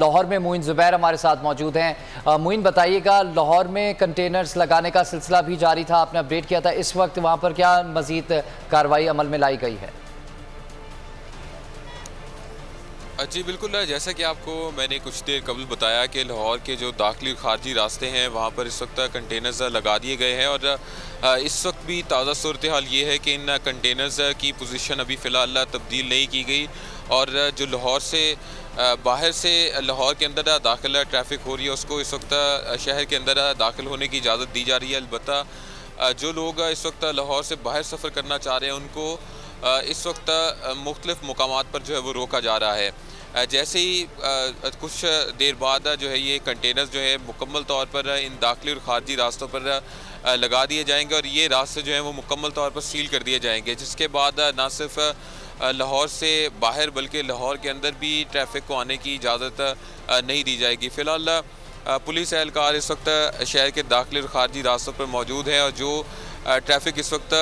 लाहौर में मोइन जुबैर हमारे साथ मौजूद हैं। मोइन बताइएगा, लाहौर में कंटेनर्स लगाने का सिलसिला भी जारी था, आपने अपडेट किया था। इस वक्त वहाँ पर क्या मजीद कार्रवाई अमल में लाई गई है? जी, बिल्कुल, जैसा कि आपको मैंने कुछ देर कबल बताया कि लाहौर के जो दाखिली खारजी रास्ते हैं, वहाँ पर इस वक्त कंटेनर्स लगा दिए गए हैं और इस वक्त भी ताज़ा सूरत हाल ये है कि इन कंटेनर्स की पोजीशन अभी फ़िलहाल तब्दील नहीं की गई। और जो लाहौर से बाहर से लाहौर के अंदर दाखिल ट्रैफ़िक हो रही है, उसको इस वक्त शहर के अंदर दाखिल होने की इजाज़त दी जा रही है। अलबत् जो लोग इस वक्त लाहौर से बाहर सफ़र करना चाह रहे हैं, उनको इस वक्त मुख्तलिफ़ मकाम पर जो है वो रोका जा रहा है। जैसे ही कुछ देर बाद जो है ये कंटेनर्स जो है, मुकम्मल तौर पर इन दाखिली और ख़ारजी रास्तों पर लगा दिए जाएँगे और ये रास्ते जो हैं वो मुकम्मल तौर पर सील कर दिए जाएँगे। जिसके बाद ना सिर्फ़ लाहौर से बाहर बल्कि लाहौर के अंदर भी ट्रैफ़िक को आने की इजाज़त नहीं दी जाएगी। फ़िलहाल पुलिस एहलकार इस वक्त शहर के दाखिल और ख़ारजी रास्तों पर मौजूद हैं और जो ट्रैफ़िक इस वक्त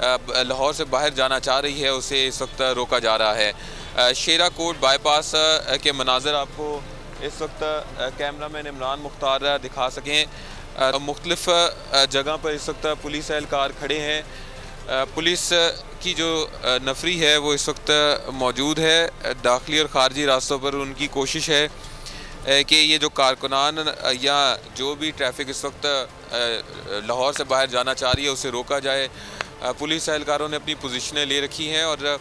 लाहौर से बाहर जाना चाह रही है, उसे इस वक्त रोका जा रहा है। शेरा कोट बाईपास के मनाजर आपको इस वक्त कैमरा मैन इमरान मुख्तार दिखा सकें। मुख्तलिफ़ जगह पर इस वक्त पुलिस एहलकार खड़े हैं। पुलिस की जो नफरी है, वो इस वक्त मौजूद है। दाखिली और ख़ारजी रास्तों पर उनकी कोशिश है कि ये जो कारकुनान या जो भी ट्रैफ़िक इस वक्त लाहौर से बाहर जाना चाह रही है, उसे रोका जाए। पुलिस एहलकारों ने अपनी पोजीशनें ले रखी हैं और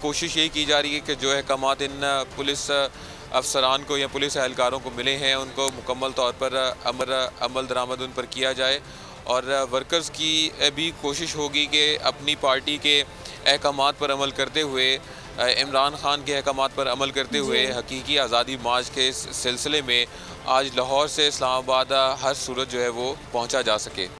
कोशिश यही की जा रही है कि जो अहकाम इन पुलिस अफसरान को या पुलिस एहलकारों को मिले हैं उनको मुकम्मल तौर पर अमर अमल दरामद उन पर किया जाए और वर्कर्स की भी कोशिश होगी कि अपनी पार्टी के अहकाम पर अमल करते हुए इमरान खान के अहकाम पर अमल करते हुए हकीकी आज़ादी मार्च के सिलसिले में आज लाहौर से इस्लामाबाद हर सूरत जो है वो पहुँचा जा सके।